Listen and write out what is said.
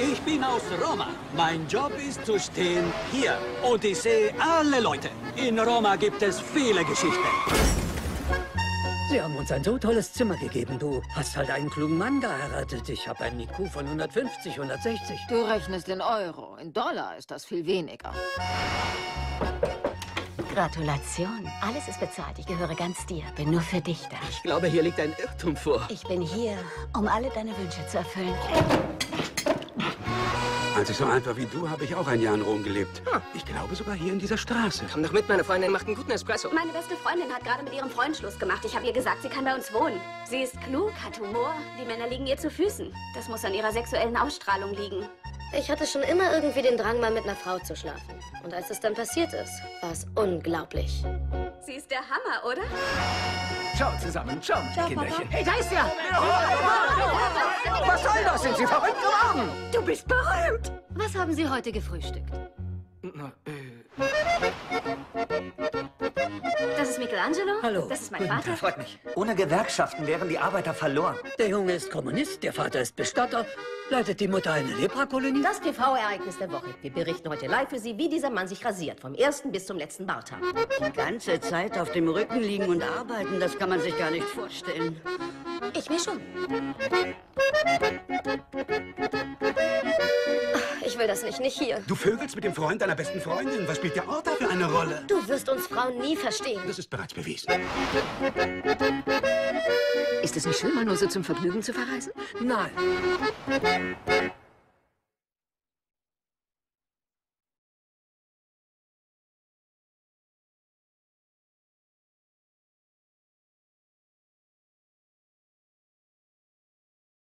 Ich bin aus Roma. Mein Job ist zu stehen hier. Und ich sehe alle Leute. In Roma gibt es viele Geschichten. Sie haben uns ein so tolles Zimmer gegeben. Du hast halt einen klugen Mann geheiratet. Ich habe einen IQ von 150, 160. Du rechnest in Euro. In Dollar ist das viel weniger. Gratulation. Alles ist bezahlt. Ich gehöre ganz dir. Bin nur für dich da. Ich glaube, hier liegt ein Irrtum vor. Ich bin hier, um alle deine Wünsche zu erfüllen. Als ich so alt war wie du, habe ich auch ein Jahr in Rom gelebt. Ich glaube sogar hier in dieser Straße. Komm doch mit, meine Freundin macht einen guten Espresso. Meine beste Freundin hat gerade mit ihrem Freund Schluss gemacht. Ich habe ihr gesagt, sie kann bei uns wohnen. Sie ist klug, hat Humor. Die Männer liegen ihr zu Füßen. Das muss an ihrer sexuellen Ausstrahlung liegen. Ich hatte schon immer irgendwie den Drang, mal mit einer Frau zu schlafen. Und als es dann passiert ist, war es unglaublich. Sie ist der Hammer, oder? Ciao zusammen, ciao, Kinderchen. Hey, da ist er! Was soll das? Sind Sie verrückt geworden? Du bist berühmt! Was haben Sie heute gefrühstückt? Na, äh, Michelangelo. Hallo. Das ist mein Vater. freut mich. Ohne Gewerkschaften wären die Arbeiter verloren. Der Junge ist Kommunist, der Vater ist Bestatter. Leitet die Mutter eine Leprakolonie? Das TV-Ereignis der Woche. Wir berichten heute live für Sie, wie dieser Mann sich rasiert. Vom ersten bis zum letzten Barthaar. Die ganze Zeit auf dem Rücken liegen und arbeiten, das kann man sich gar nicht vorstellen. Ich mir schon. Ich will das nicht, nicht hier. Du vögelst mit dem Freund deiner besten Freundin. Was spielt der Ort da für eine Rolle? Du wirst uns Frauen nie verstehen. Das ist bereits bewiesen. Ist es nicht schön, mal nur so zum Vergnügen zu verreisen? Nein.